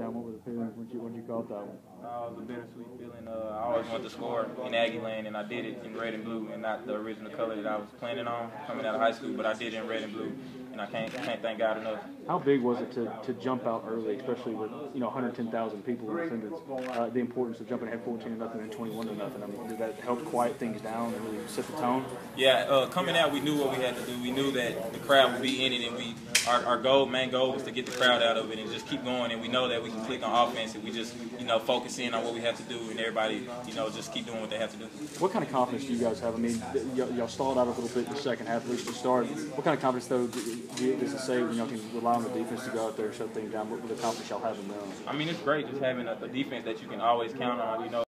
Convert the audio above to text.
touchdown. What were the feelings when you when you caught that one? Uh, it was a bittersweet feeling. Uh, I always wanted to score in Aggie Land, and I did it in red and blue, and not the original color that I was planning on coming out of high school. But I did it in red and blue, and I can't can't thank God enough. How big was it to, to jump out early, especially with you know 110,000 people in attendance? Uh, the importance of jumping ahead 14 to nothing and 21 to nothing. I mean, did that help quiet things down and really set the tone? Yeah, uh, coming out, we knew what we had to do. We knew that the crowd would be in it, and we our, our goal, main goal, was to get the crowd out of it and just keep going. And we know that we can click on offense if we just you know focus in on what we have to do, and everybody you know just keep doing what they have to do. What kind of confidence do you guys have? I mean, y'all stalled out a little bit in the second half, at least to start. What kind of confidence though does it say when you know can rely on the defense to go out there and shut things down? What the confidence y'all have in them? I mean, it's great just having a, a defense that you can always count on. You know.